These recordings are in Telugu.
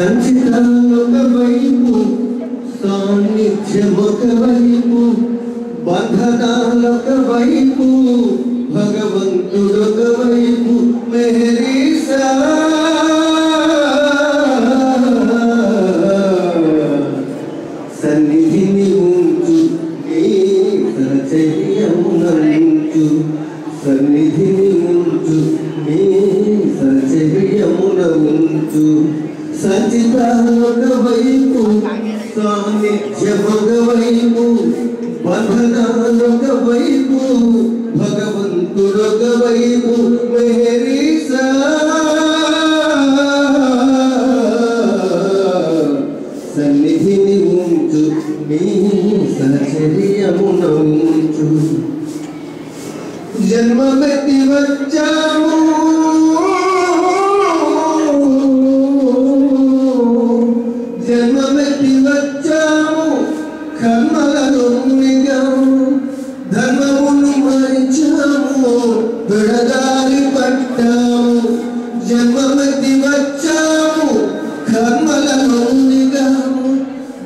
సంచితాలొక వైపు సాన్నిధ్యమొక వైపు మెహరీసా. సన్నిధిని ఉంచు నీ సచర్యమునంచు సన్నిధిని ఉంచు నీ సచర్యమున ఉంచు సంచితాలొక వైపు సాన్నిధ్యమొక వైపు బంధనాలొక వైపు భగవంతుడొక వైపు మెహరీసా సన్నిధిని ఉంచు నీ సచర్యమున ఉంచు జన్మమెత్తి వచ్చాము మరిచాము విడదారి పట్టాము. జన్మమెత్తి వచ్చాము. కర్మలను మిగాము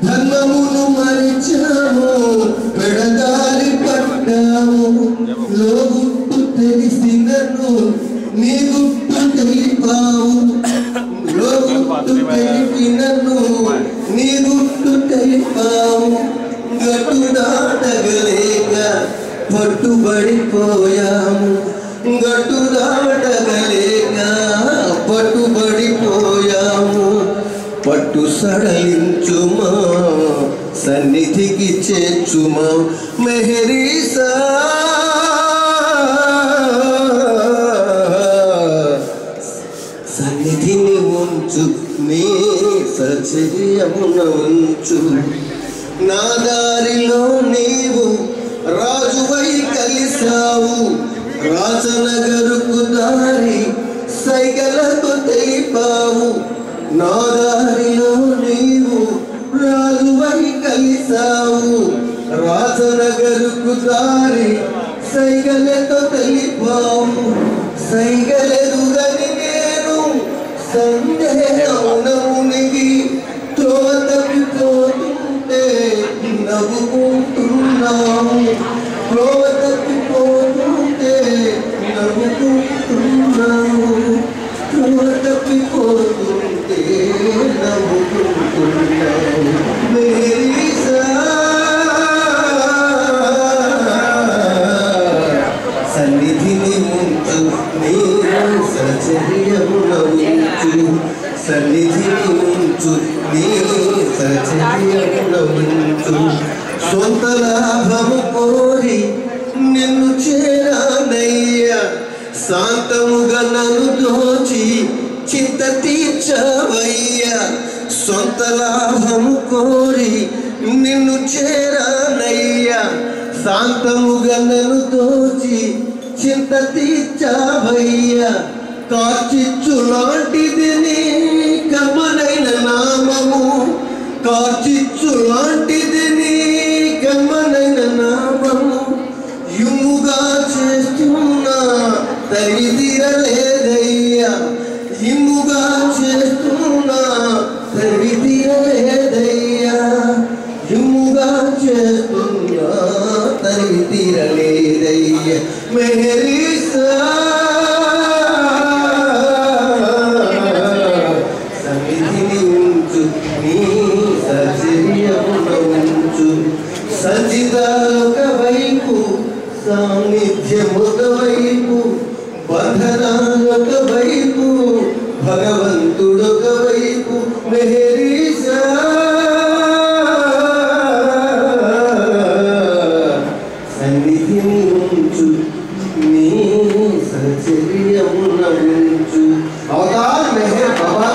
ధర్మమును మరిచాము. విడదారి పట్టాము. లోగుట్టు తెలిసినను నీ గుట్టు తెలిపావు. లోగుట్టు తెలిపినను నీ గుట్టు తెలిపావు. పట్టుబడిపోయాము. గట్టు దాటగలేక పట్టుబడిపోయాము. పట్టు సడలించుమా సన్నిధికి చేర్చుమా మెహరీసా. సన్నిధిని ఉంచు నీ సచర్యమున ఉంచు. నా దారిలో నీవు రా రాజనగరుకు దారి సైగలకు తెలిపావు నా దారిలో నీవు రాజువై కలిసావు రాజనగరుకు దారి సైగలతో తెలిపావు. సైగలెదుగని నేను సందేహమునమునిగి మునిగి త్రోవ తప్పిపోతుంటే నవ్వుకుంటున్నాము నవ్వుకుంటున్నాము త్రోవ తప్పిపోతుంటే నవ్వుకుంటున్నాము సన్నిధిని ఉంచు నీ సచర్యమున సన్నిధిని సొంత లాభము సొంత లాభము కోరి నిన్ను చేరానయ్యా. శాంతముగా నన్ను దోచి చింత తీర్చావయ్యా. కార్చిచ్చు లాంటిది నీ కమ్మనైన నామము. కార్చిచ్చు లాంటిది నీ కమ్మనైన నామము. యుముగా చేస్తున్నా తల్లిది తీరలేదయ్యా మెహరీసా సన్నిధిని ఉంచు నీ సచర్యమున ఉంచు సంచితాలొక వైపు సాన్నిధ్యమొక వైపు బంధనాలొక వైపు భగవంతుడొక వైపు మెహరీసా సన్నిధిని ఉంచు నీ సచర్యమున ఉంచు అవతార్ మెహర్ బాబా